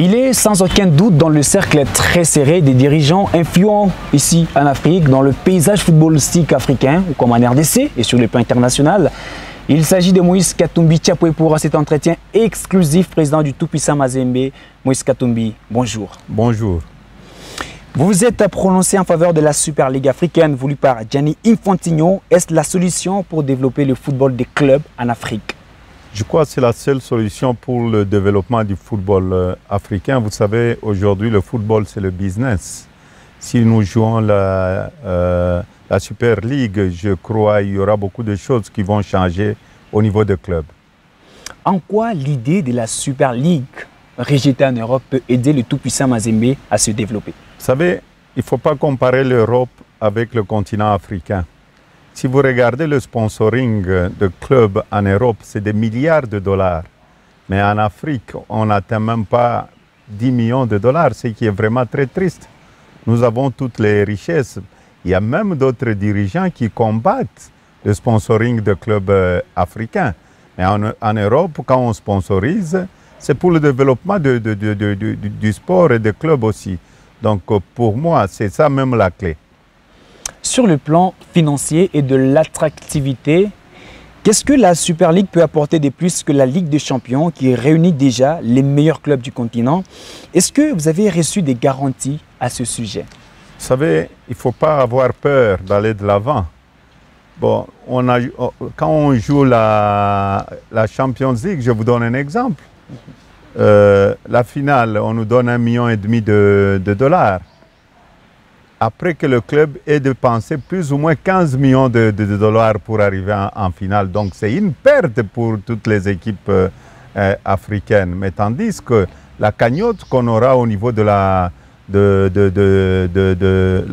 Il est sans aucun doute dans le cercle très serré des dirigeants influents ici en Afrique, dans le paysage footballistique africain, comme en RDC et sur le plan international. Il s'agit de Moïse Katumbi Tchapoué pour cet entretien exclusif, président du tout-puissant Mazembe. Moïse Katumbi, bonjour. Bonjour. Vous vous êtes prononcé en faveur de la Super Ligue africaine voulue par Gianni Infantino. Est-ce la solution pour développer le football des clubs en Afrique? Je crois que c'est la seule solution pour le développement du football euh, africain. Vous savez, aujourd'hui, le football, c'est le business. Si nous jouons la, euh, la Super League, je crois qu'il y aura beaucoup de choses qui vont changer au niveau des clubs. En quoi l'idée de la Super League rejetée en Europe peut aider le tout-puissant Mazembe à se développer? Vous savez, il ne faut pas comparer l'Europe avec le continent africain. Si vous regardez le sponsoring de clubs en Europe, c'est des milliards de dollars. Mais en Afrique, on n'atteint même pas 10 millions de dollars, ce qui est vraiment très triste. Nous avons toutes les richesses. Il y a même d'autres dirigeants qui combattent le sponsoring de clubs euh, africains. Mais en, Europe, quand on sponsorise, c'est pour le développement du sport et des clubs aussi. Donc pour moi, c'est ça même la clé. Sur le plan financier et de l'attractivité, qu'est-ce que la Super League peut apporter de plus que la Ligue des Champions qui réunit déjà les meilleurs clubs du continent? Est-ce que vous avez reçu des garanties à ce sujet? Vous savez, il ne faut pas avoir peur d'aller de l'avant. Bon, on a, quand on joue la, la Champions League, je vous donne un exemple. Euh, la finale, on nous donne un million et demi de dollars après que le club ait dépensé plus ou moins 15 millions de, dollars pour arriver en, finale. Donc c'est une perte pour toutes les équipes euh, euh, africaines. Mais tandis que la cagnotte qu'on aura au niveau de la,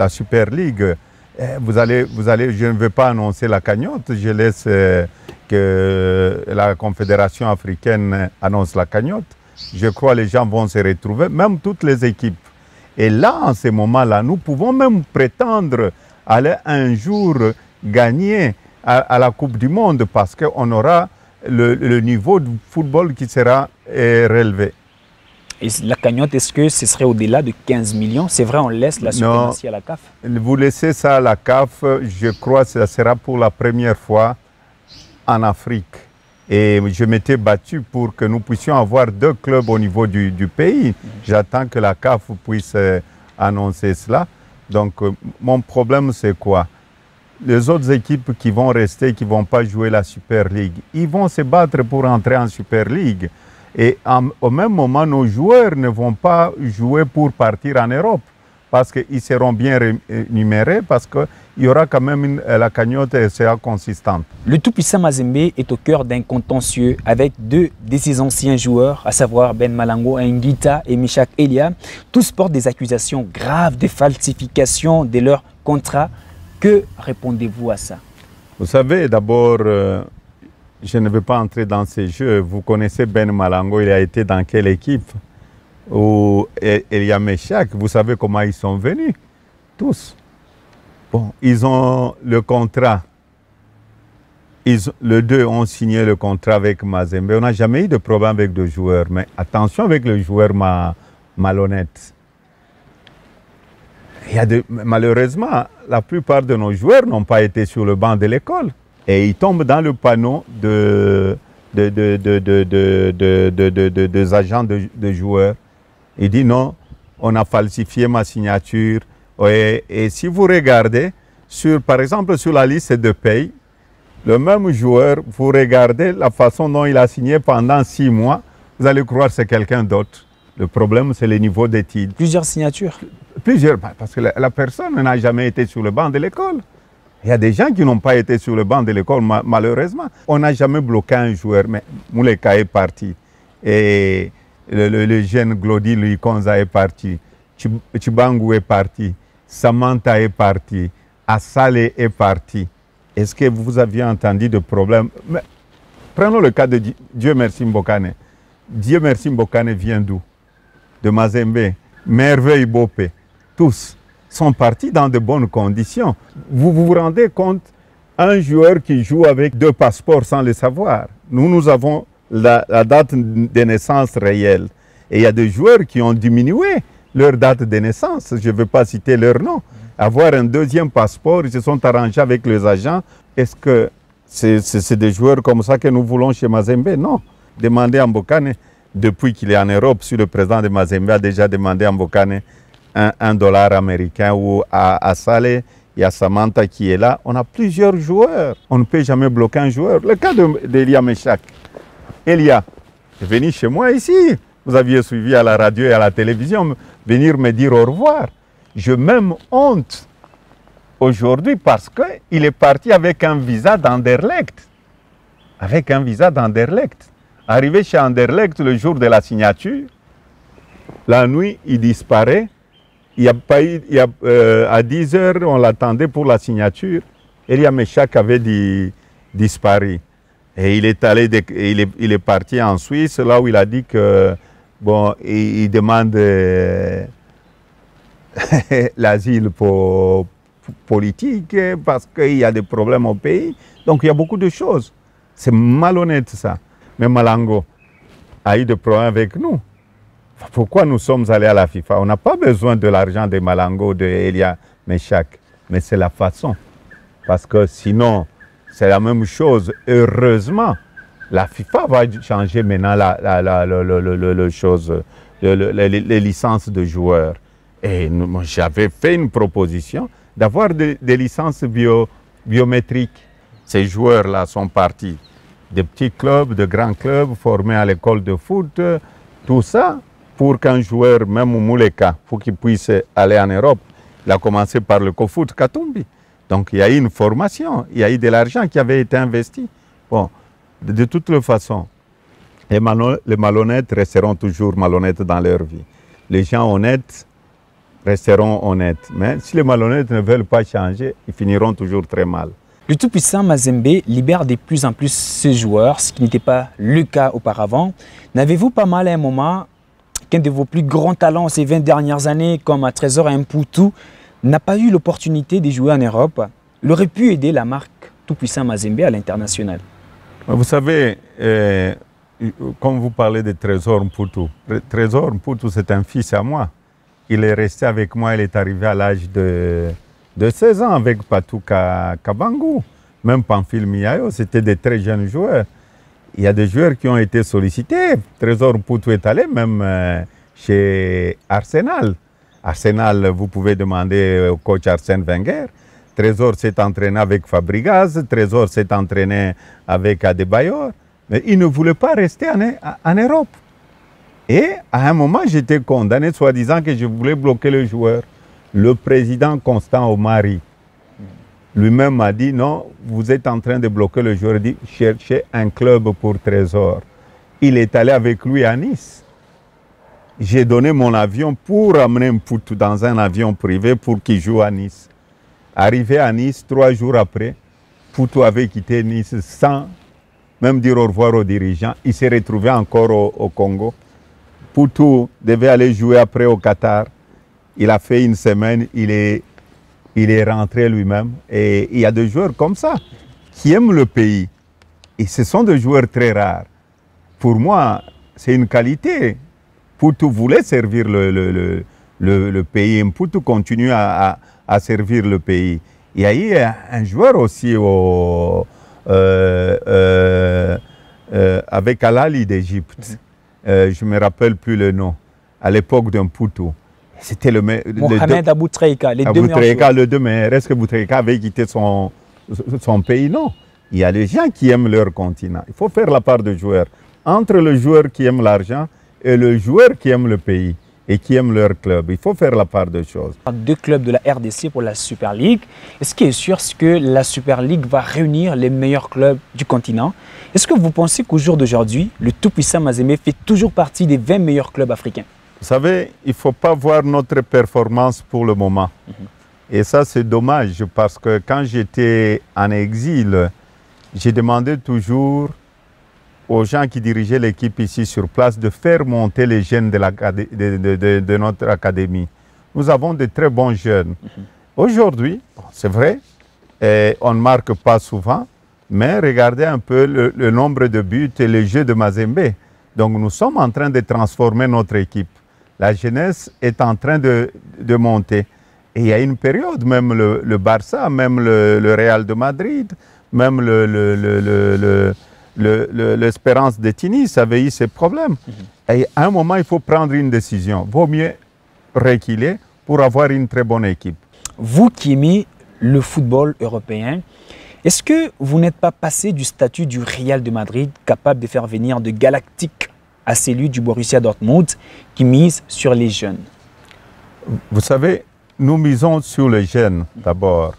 Super League, eh, vous allez, vous allez, je ne vais pas annoncer la cagnotte, je laisse euh, que la Confédération africaine annonce la cagnotte. Je crois que les gens vont se retrouver, même toutes les équipes. Et là, en ce moment-là, nous pouvons même prétendre aller un jour gagner à, la Coupe du Monde parce qu'on aura le, niveau de football qui sera euh, relevé. Et la cagnotte, est-ce que ce serait au-delà de 15 millions? C'est vrai, on laisse la suprématie à la CAF? Vous laissez ça à la CAF, je crois que ce sera pour la première fois en Afrique. Et je m'étais battu pour que nous puissions avoir deux clubs au niveau du, pays. J'attends que la CAF puisse euh, annoncer cela. Donc, euh, mon problème, c'est quoi? Les autres équipes qui vont rester, qui ne vont pas jouer la Super League, ils vont se battre pour entrer en Super League. Et au même moment, nos joueurs ne vont pas jouer pour partir en Europe parce qu'ils seront bien rémunérés, parce qu'il y aura quand même la cagnotte sera consistante. Le tout-puissant Mazembe est au cœur d'un contentieux avec deux de ses anciens joueurs, à savoir Ben Malango Nguita et Michak Elia. Tous portent des accusations graves de falsification de leurs contrats. Que répondez-vous à ça? Vous savez, d'abord, euh, je ne vais pas entrer dans ces jeux. Vous connaissez Ben Malango, il a été dans quelle équipe? Ou Elia Meshach, vous savez comment ils sont venus Tous. Bon, ils ont le contrat. Ils, les deux ont signé le contrat avec Mazembe. On n'a jamais eu de problème avec le joueur, mais attention avec le joueur malhonnête. Il y a malheureusement, la plupart de nos joueurs n'ont pas été sur le banc de l'école. Et ils tombent dans le panneau de, de, de, des agents de joueurs. Il dit non, on a falsifié ma signature. Et, si vous regardez, sur, par exemple, sur la liste de paye, le même joueur, vous regardez la façon dont il a signé pendant six mois, vous allez croire que c'est quelqu'un d'autre. Le problème, c'est le niveau d'études. Plusieurs signatures Plusieurs, parce que la, personne n'a jamais été sur le banc de l'école. Il y a des gens qui n'ont pas été sur le banc de l'école, malheureusement. On n'a jamais bloqué un joueur, mais Mouleka est parti. Et le, jeune Glody Luikonza est parti, Chibangu est parti, Samantha est parti, Asale est parti. Est-ce que vous aviez entendu de problèmes Prenons le cas de Dieu merci Mbokane. Dieu merci Mbokane vient d'où? De Mazembe, Merveille Bopé. Tous sont partis dans de bonnes conditions. Vous vous rendez compte? Un joueur qui joue avec deux passeports sans le savoir. Nous, nous avons la, date de naissance réelle. Et il y a des joueurs qui ont diminué leur date de naissance. Je ne veux pas citer leur nom. Avoir un deuxième passeport, ils se sont arrangés avec les agents. Est-ce que c'est des joueurs comme ça que nous voulons chez Mazembe? Non. Demandez à Mbokane, depuis qu'il est en Europe, si le président de Mazembe a déjà demandé à Mbokane un, dollar américain ou à, à Saleh, il y a Samantha qui est là. On a plusieurs joueurs. On ne peut jamais bloquer un joueur. Le cas d'Elia Meshak. Elia venu chez moi ici. Vous aviez suivi à la radio et à la télévision venir me dire au revoir. Je même honte aujourd'hui parce qu'il est parti avec un visa d'Anderlecht. Avec un visa d'Anderlecht. Arrivé chez Anderlecht le jour de la signature, la nuit, il disparaît. Il y a pas il y a, euh, à 10 heures, on l'attendait pour la signature. Elia Meshak avait disparu. Et il est, allé il, est, parti en Suisse, là où il a dit que, bon, il, demande euh, l'asile politique parce qu'il y a des problèmes au pays. Donc il y a beaucoup de choses. C'est malhonnête ça. Mais Malango a eu des problèmes avec nous. Pourquoi nous sommes allés à la FIFA? On n'a pas besoin de l'argent de Malango, de Elia Meshak, mais c'est la façon. Parce que sinon, c'est la même chose. Heureusement, la FIFA va changer maintenant la, chose, les, licences de joueurs. Et j'avais fait une proposition d'avoir des, licences bio, biométriques. Ces joueurs-là sont partis des petits clubs, de grands clubs formés à l'école de foot, tout ça pour qu'un joueur, même Mouleka, pour qu'il puisse aller en Europe, il a commencé par le CoFoot Katumbi. Donc il y a eu une formation, il y a eu de l'argent qui avait été investi. Bon, de, toutes les façons, les, malhonnêtes resteront toujours malhonnêtes dans leur vie. Les gens honnêtes resteront honnêtes. Mais si les malhonnêtes ne veulent pas changer, ils finiront toujours très mal. Le tout-puissant Mazembe libère de plus en plus ses joueurs, ce qui n'était pas le cas auparavant. N'avez-vous pas mal à un moment qu'un de vos plus grands talents ces 20 dernières années, comme à Trésor et Mputu, n'a pas eu l'opportunité de jouer en Europe Il aurait pu aider la marque tout-puissant Mazembe à l'international. Vous savez, euh, comme vous parlez de Trésor Mputu, Trésor Mputu, c'est un fils à moi. Il est resté avec moi, il est arrivé à l'âge de, de 16 ans avec Patou Kabangu. Même Pamphile Miayo, c'était des très jeunes joueurs. Il y a des joueurs qui ont été sollicités. Trésor Mputu est allé même euh, chez Arsenal. Arsenal, vous pouvez demander au coach Arsène Wenger. Trésor s'est entraîné avec Fabregas, Trésor s'est entraîné avec Adebayor, mais il ne voulait pas rester en, Europe. Et à un moment, j'étais condamné, soi-disant que je voulais bloquer le joueur. Le président Constant Omari lui-même m'a dit non, vous êtes en train de bloquer le joueur. Il dit cherchez un club pour Trésor. Il est allé avec lui à Nice. J'ai donné mon avion pour amener Mputu dans un avion privé pour qu'il joue à Nice. Arrivé à Nice, trois jours après, Poutou avait quitté Nice sans même dire au revoir aux dirigeants. Il s'est retrouvé encore au Congo. Poutou devait aller jouer après au Qatar. Il a fait une semaine, il est, il est rentré lui-même. Et il y a des joueurs comme ça qui aiment le pays. Et ce sont des joueurs très rares. Pour moi, c'est une qualité. Poutou voulait servir le, le, le, le pays. Poutou continue à, à, servir le pays. Il y a eu un joueur aussi au, euh, euh, euh, avec Alali d'Égypte. Euh, je ne me rappelle plus le nom, à l'époque d'un Poutou. C'était le Mohamed Aboutreika, les deux meilleurs le deux meilleurs. Est-ce que Aboutreika avait quitté son, son pays Non. Il y a des gens qui aiment leur continent. Il faut faire la part de joueurs. Entre le joueur qui aime l'argent et le joueur qui aime le pays et qui aime leur club. Il faut faire la part de choses. Deux clubs de la RDC pour la Super League. Est-ce qu'il est sûr que la Super League va réunir les meilleurs clubs du continent? Est-ce que vous pensez qu'au jour d'aujourd'hui, le tout-puissant Mazembe fait toujours partie des 20 meilleurs clubs africains? Vous savez, il ne faut pas voir notre performance pour le moment. Mhm. Et ça, c'est dommage parce que quand j'étais en exil, j'ai demandé toujours aux gens qui dirigeaient l'équipe ici sur place de faire monter les jeunes de, de, de, notre académie. Nous avons de très bons jeunes. Mhm. Aujourd'hui, c'est vrai, et on ne marque pas souvent, mais regardez un peu le, nombre de buts et le jeu de Mazembe. Donc nous sommes en train de transformer notre équipe. La jeunesse est en train de, de monter. Et il y a une période, même le, le Barça, même le, le, Real de Madrid, même l'Espérance de Tunis avait eu ces problèmes. Et à un moment, il faut prendre une décision. Vaut mieux reculer pour avoir une très bonne équipe. Vous qui aimez le football européen, est-ce que vous n'êtes pas passé du statut du Real de Madrid, capable de faire venir de Galactique à celui du Borussia Dortmund, qui mise sur les jeunes? Vous savez, nous misons sur les jeunes d'abord.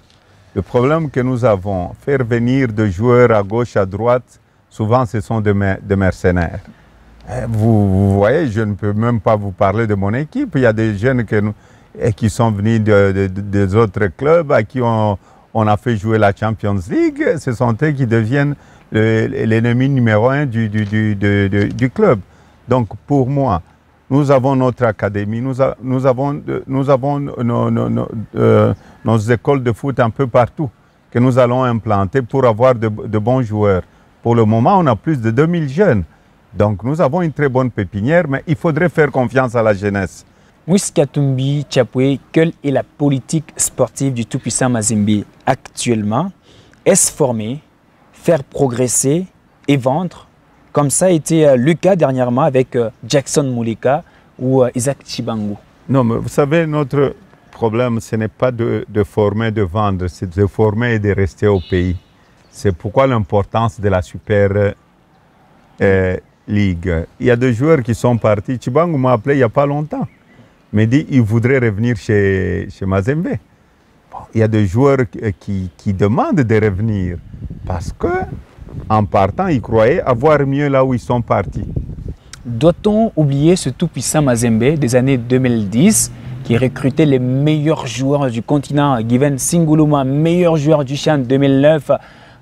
Le problème que nous avons, faire venir des joueurs à gauche, à droite, souvent ce sont des, mercenaires. Eh, vous, voyez, je ne peux même pas vous parler de mon équipe. Il y a des jeunes eh, qui sont venus de, de, des autres clubs à qui on, a fait jouer la Champions League, ce sont eux qui deviennent l'ennemi numéro un du, du, club. Donc pour moi, nous avons notre académie, nous, avons, nous avons nos, euh, nos, écoles de foot un peu partout que nous allons implanter pour avoir de, bons joueurs. Pour le moment, on a plus de 2000 jeunes. Donc nous avons une très bonne pépinière, mais il faudrait faire confiance à la jeunesse. Mouskatumbi Chapwe, quelle est la politique sportive du tout-puissant Mazembe actuellement? Est-ce former, faire progresser et vendre? Comme ça a été euh, le cas dernièrement avec euh, Jackson Moulika ou euh, Isaac Chibangu. Non, mais vous savez, notre problème, ce n'est pas de, de, former, de vendre, c'est de former et de rester au pays. C'est pourquoi l'importance de la Super euh, League. Il y a des joueurs qui sont partis. Chibangu m'a appelé il n'y a pas longtemps me dit qu'il voudrait revenir chez, chez Mazembe. Il y a des joueurs qui, qui, demandent de revenir parce que en partant, ils croyaient avoir mieux là où ils sont partis. Doit-on oublier ce tout-puissant Mazembe des années 2010 qui recrutait les meilleurs joueurs du continent? Given Singuluma, meilleur joueur du Chan 2009,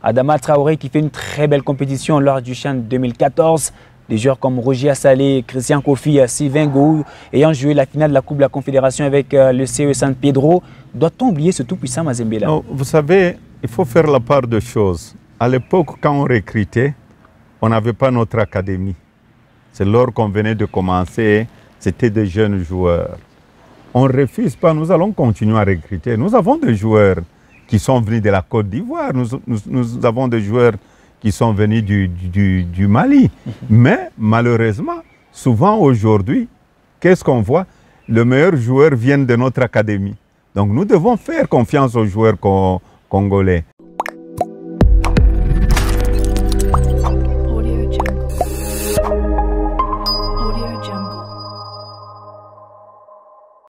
Adama Traoré qui fait une très belle compétition lors du Chan 2014, des joueurs comme Roger Assalé, Christian Kofi, Sylvain Gou, ayant joué la finale de la Coupe de la Confédération avec euh, le CE San Pedro. Doit-on oublier ce tout-puissant Mazembe Vous savez, il faut faire la part de choses. À l'époque, quand on recrutait, on n'avait pas notre académie. C'est lors qu'on venait de commencer, c'était des jeunes joueurs. On ne refuse pas, nous allons continuer à recruter. Nous avons des joueurs qui sont venus de la Côte d'Ivoire, nous, nous, nous avons des joueurs qui sont venus du, du, du Mali. Mais malheureusement, souvent aujourd'hui, qu'est-ce qu'on voit? Le meilleur joueur vient de notre académie. Donc nous devons faire confiance aux joueurs congolais.